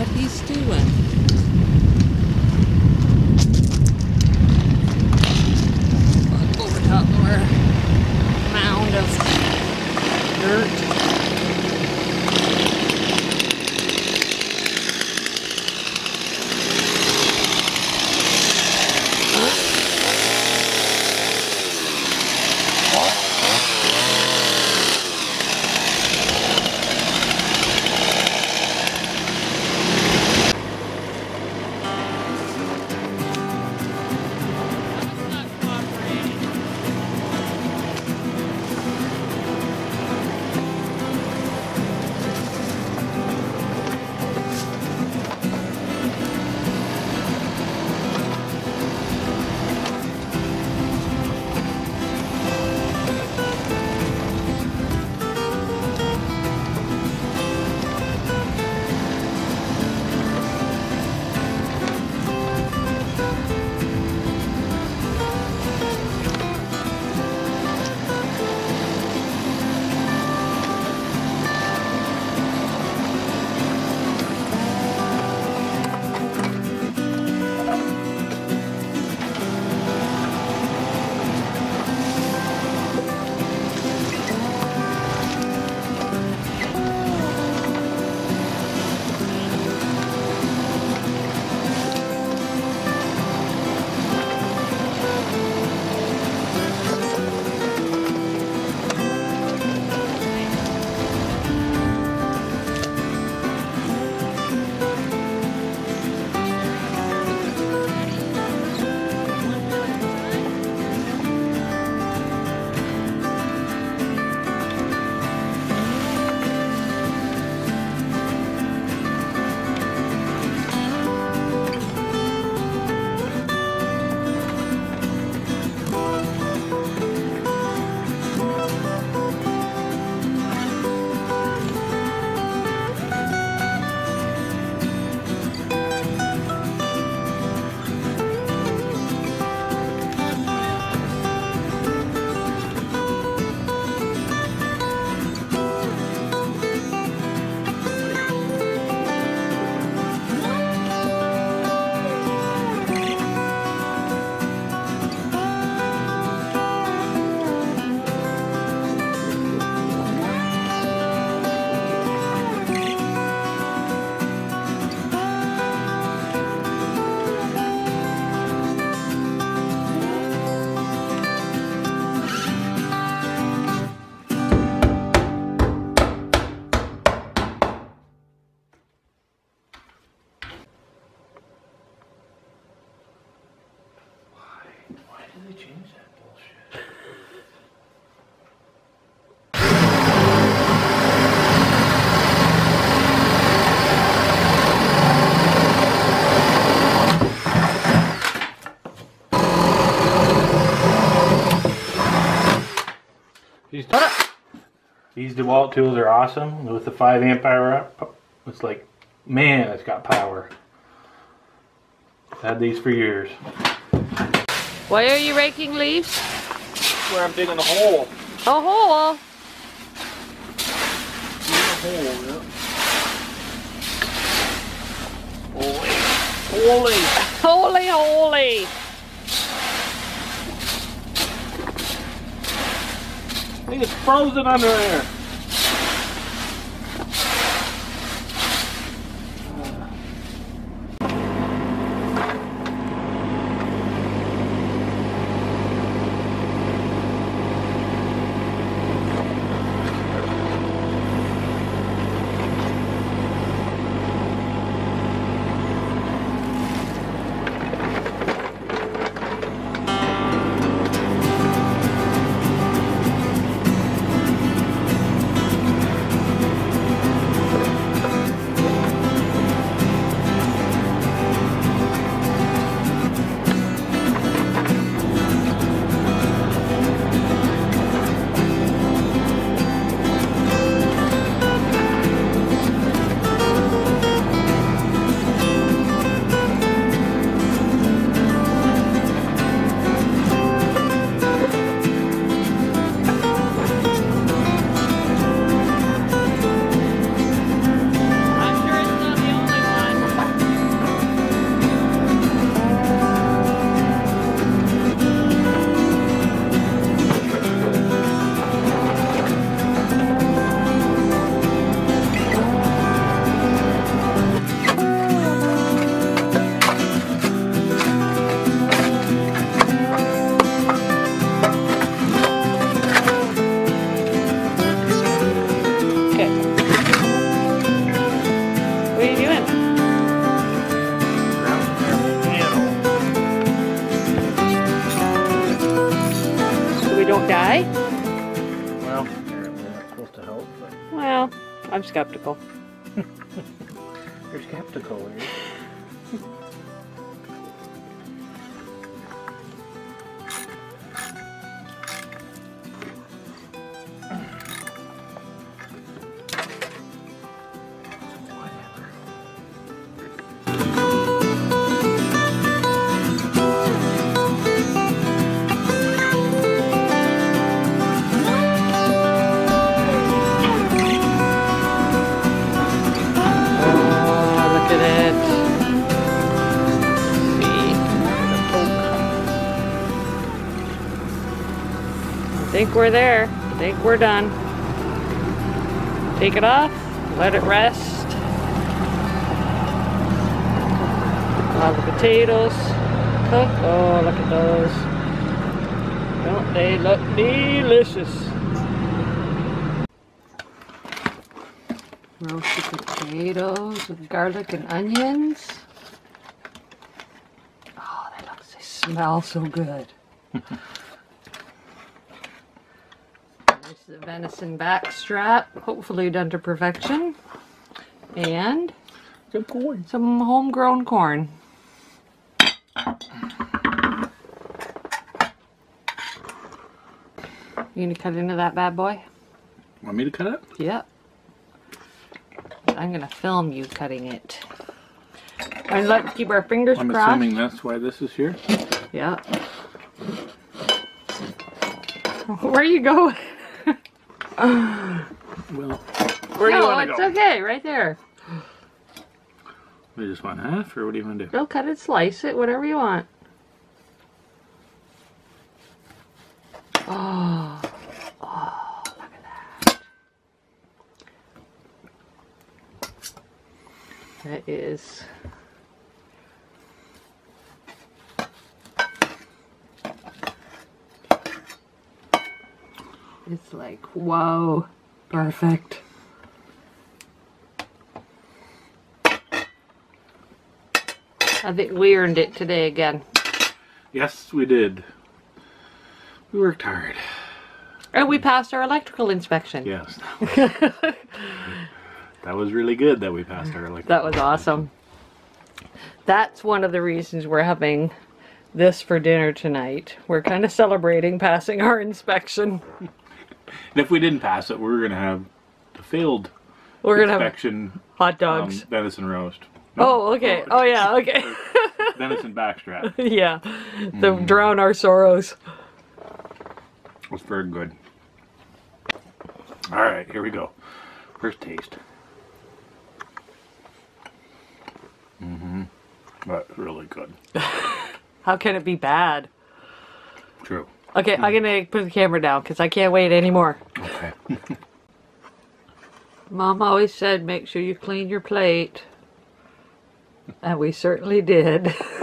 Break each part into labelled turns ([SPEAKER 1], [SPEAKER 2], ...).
[SPEAKER 1] what he's doing.
[SPEAKER 2] These DeWalt tools are awesome with the 5 amp hour. up, It's like, man, it's got power. I've Had these for years.
[SPEAKER 1] Why are you raking leaves?
[SPEAKER 2] Where I'm digging a hole.
[SPEAKER 1] A hole.
[SPEAKER 2] Holy.
[SPEAKER 1] Holy, holy.
[SPEAKER 2] I it's frozen under there.
[SPEAKER 1] Skeptical.
[SPEAKER 2] You're skeptical. are you?
[SPEAKER 1] we're there. I think we're done. Take it off. Let it rest. All the potatoes cook. Oh, look at those. Don't they look delicious? Roasted potatoes with garlic and onions. Oh, they look, they smell so good. There's the venison backstrap, hopefully done to perfection. And
[SPEAKER 2] Good point.
[SPEAKER 1] some homegrown corn. You gonna cut into that bad boy?
[SPEAKER 2] Want me to cut it?
[SPEAKER 1] Yep. I'm gonna film you cutting it. And let's keep our fingers
[SPEAKER 2] I'm
[SPEAKER 1] crossed.
[SPEAKER 2] assuming that's why this is here.
[SPEAKER 1] Yeah. Where you going?
[SPEAKER 2] Well, where do you
[SPEAKER 1] no,
[SPEAKER 2] want to
[SPEAKER 1] it's
[SPEAKER 2] go?
[SPEAKER 1] okay, right there.
[SPEAKER 2] We just want half, or what do you want to do?
[SPEAKER 1] Go cut it, slice it, whatever you want. Oh, oh, look at that. That is. It's like, whoa, perfect. I think we earned it today again.
[SPEAKER 2] Yes, we did. We worked hard.
[SPEAKER 1] And we passed our electrical inspection.
[SPEAKER 2] Yes. that was really good that we passed our like.
[SPEAKER 1] That was awesome. That's one of the reasons we're having this for dinner tonight. We're kind of celebrating passing our inspection.
[SPEAKER 2] And if we didn't pass it, we were gonna have the failed
[SPEAKER 1] We're gonna have
[SPEAKER 2] inspection
[SPEAKER 1] hot
[SPEAKER 2] um,
[SPEAKER 1] dogs.
[SPEAKER 2] venison roast.
[SPEAKER 1] oh, okay. Oh, yeah. Okay.
[SPEAKER 2] venison backstrap.
[SPEAKER 1] yeah. To drown our sorrows.
[SPEAKER 2] was very good. All right, here we go. First taste. Mm-hmm. That's really good.
[SPEAKER 1] How can it be bad?
[SPEAKER 2] True.
[SPEAKER 1] Okay, I'm gonna put the camera down because I can't wait anymore.
[SPEAKER 2] Okay.
[SPEAKER 1] Mom always said make sure you clean your plate. And we certainly did.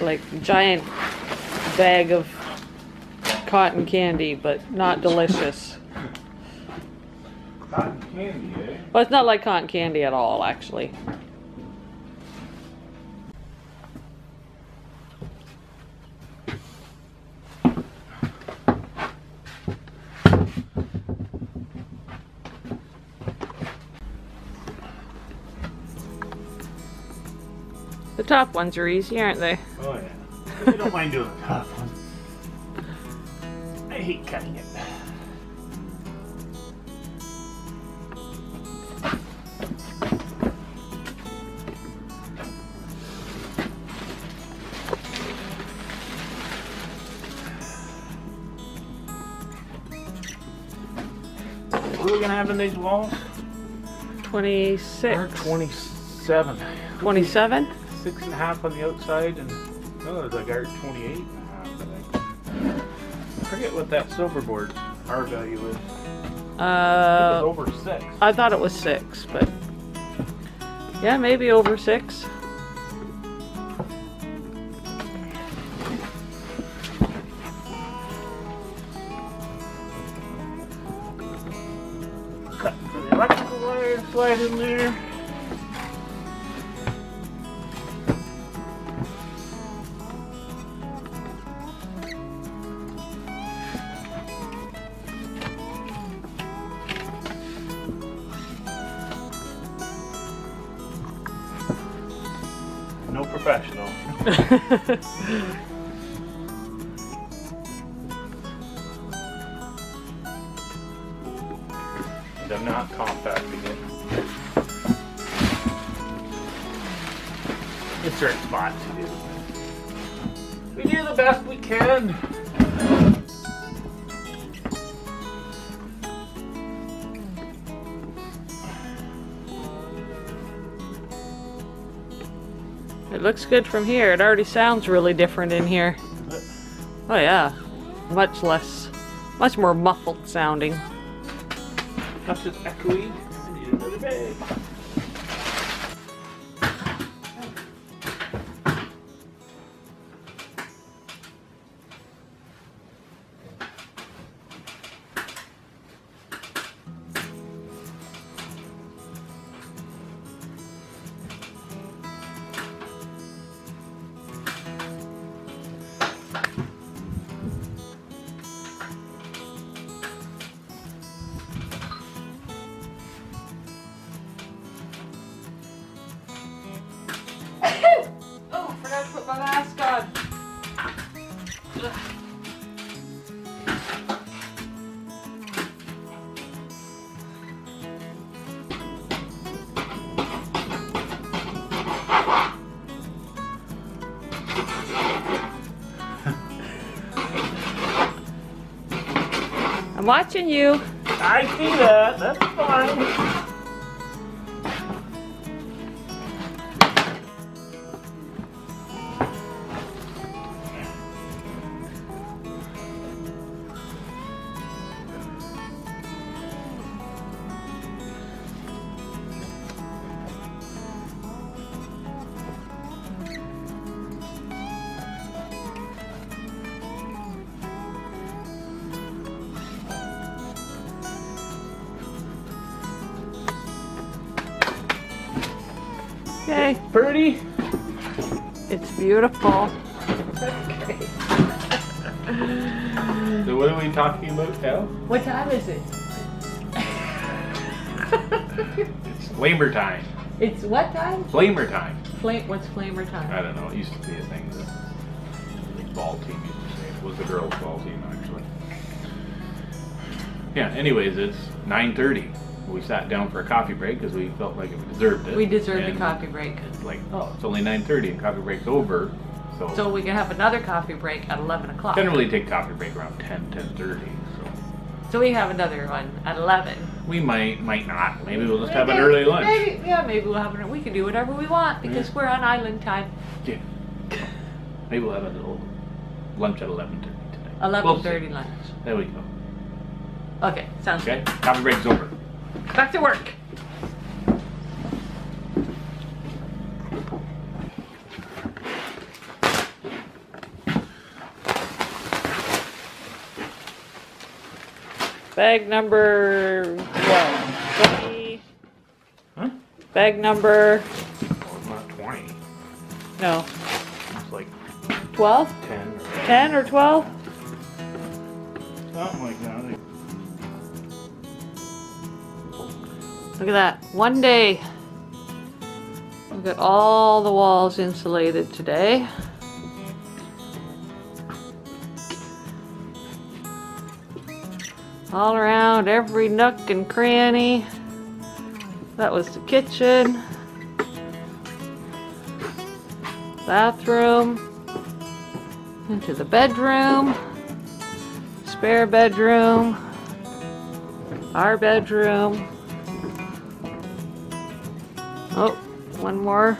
[SPEAKER 1] Like giant bag of cotton candy, but not delicious.
[SPEAKER 2] Cotton candy, eh?
[SPEAKER 1] Well, it's not like cotton candy at all, actually. The top ones are easy, aren't they?
[SPEAKER 2] Oh yeah. You don't mind doing the tough one. I hate cutting it. What are we gonna have in these walls?
[SPEAKER 1] 26.
[SPEAKER 2] They're 27.
[SPEAKER 1] 27?
[SPEAKER 2] Six and a half on the outside, and oh, there's like R 28 and a half, I think. I forget what that silver board R value is.
[SPEAKER 1] Uh,
[SPEAKER 2] over six.
[SPEAKER 1] I thought it was six, but yeah, maybe over six.
[SPEAKER 2] And I'm not compacting it. In certain do. We do the best we can.
[SPEAKER 1] It looks good from here. It already sounds really different in here. Oh yeah, much less, much more muffled sounding.
[SPEAKER 2] That's just echoey.
[SPEAKER 1] I'm watching you.
[SPEAKER 2] I see that. That's fine.
[SPEAKER 1] Okay,
[SPEAKER 2] Pretty.
[SPEAKER 1] it's beautiful. Okay.
[SPEAKER 2] So what are we talking about now?
[SPEAKER 1] What time is it?
[SPEAKER 2] It's flamer time.
[SPEAKER 1] It's what time?
[SPEAKER 2] Flamer time.
[SPEAKER 1] Flame. What's flamer time?
[SPEAKER 2] I don't know. It used to be a thing that the ball team used to say. It was the girls' ball team actually. Yeah. Anyways, it's 9:30. We sat down for a coffee break because we felt like we deserved it.
[SPEAKER 1] We deserve the
[SPEAKER 2] And
[SPEAKER 1] coffee break.
[SPEAKER 2] It's like, oh, it's only 9:30 and coffee break's over. So,
[SPEAKER 1] So we can have another coffee break at 11 o'clock.
[SPEAKER 2] generally take coffee break around 10, 10:30. So
[SPEAKER 1] So we have another one at 11.
[SPEAKER 2] we might, might not. Maybe we'll just have an early lunch.
[SPEAKER 1] Maybe, yeah, maybe we'll have an, we can do whatever we want because we're on island time.
[SPEAKER 2] Yeah. Maybe we'll have a little lunch at 11:30 tonight. We'll
[SPEAKER 1] 11.30 lunch.
[SPEAKER 2] There we go.
[SPEAKER 1] Okay, sounds
[SPEAKER 2] Okay.
[SPEAKER 1] good.
[SPEAKER 2] Coffee break's over.
[SPEAKER 1] Back to work. Bag number what? 20.
[SPEAKER 2] Huh?
[SPEAKER 1] Bag number
[SPEAKER 2] Well, it's not 20.
[SPEAKER 1] no
[SPEAKER 2] It's like
[SPEAKER 1] 12,
[SPEAKER 2] 10 or
[SPEAKER 1] 10 or 12.
[SPEAKER 2] something like that.
[SPEAKER 1] Look at that. One day. We've got all the walls insulated today. All around every nook and cranny. That was the kitchen. Bathroom. Into the bedroom. Spare bedroom. Our bedroom. Oh, one more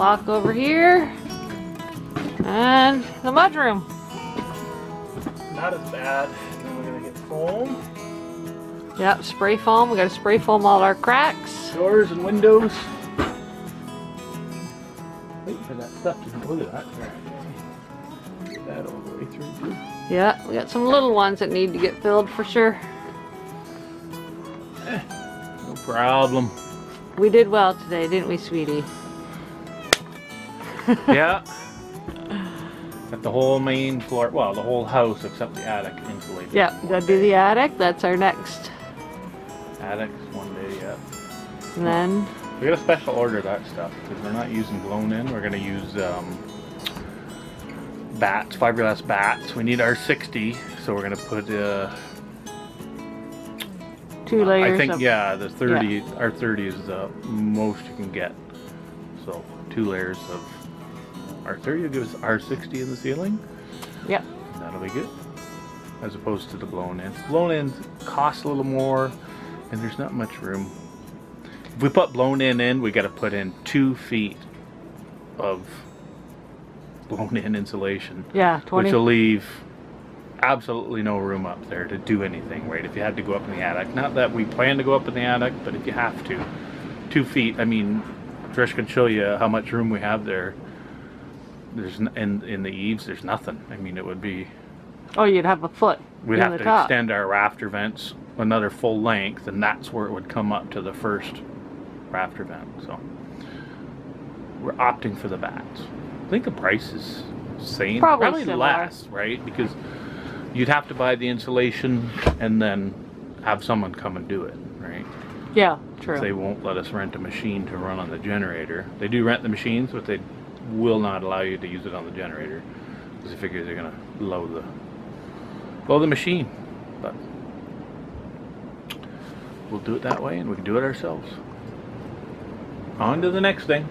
[SPEAKER 1] walk over here. And the mudroom.
[SPEAKER 2] Not as bad. Then we're gonna get foam.
[SPEAKER 1] Yep, spray foam. We gotta spray foam all our cracks.
[SPEAKER 2] Doors and windows. Wait for that stuff to at that crack. Get that all the way through too.
[SPEAKER 1] Yeah, we got some little ones that need to get filled for sure.
[SPEAKER 2] No problem.
[SPEAKER 1] We did well today, didn't we, sweetie?
[SPEAKER 2] yeah. Got the whole main floor, well, the whole house except the attic insulated.
[SPEAKER 1] Yep, gotta do the attic. That's our next.
[SPEAKER 2] Attic one day, yeah.
[SPEAKER 1] And then,
[SPEAKER 2] We got a special order that stuff because we're not using blown in. We're gonna use um, batts, fiberglass batts. We need R 60, so we're gonna put. Uh,
[SPEAKER 1] two layers
[SPEAKER 2] I think
[SPEAKER 1] of.
[SPEAKER 2] yeah, the 30. Our 30 is the most you can get. So two layers of R 30 will give us R 60 in the ceiling.
[SPEAKER 1] Yep.
[SPEAKER 2] and That'll be good. As opposed to the blown in. Blown in costs a little more, and there's not much room. If we put blown in in, we got to put in two feet of blown in insulation,
[SPEAKER 1] Yeah, 20.
[SPEAKER 2] which will leave absolutely no room up there to do anything. Right? If you had to go up in the attic, not that we plan to go up in the attic, but if you have to, two feet. I mean, Trish can show you how much room we have there. There's n- in in the eaves. There's nothing. I mean, it would be
[SPEAKER 1] oh, you'd have a foot.
[SPEAKER 2] We'd have to
[SPEAKER 1] top.
[SPEAKER 2] extend our rafter vents another full length, and that's where it would come up to the first rafter vent. So we're opting for the batts. I think the price is same,
[SPEAKER 1] Probably similar.
[SPEAKER 2] less, right? Because you'd have to buy the insulation and then have someone come and do it, right?
[SPEAKER 1] Yeah, true.
[SPEAKER 2] They won't let us rent a machine to run on the generator. They do rent the machines, but they will not allow you to use it on the generator because they figure they're gonna blow the blow the machine. But we'll do it that way, and we can do it ourselves. On to the next thing.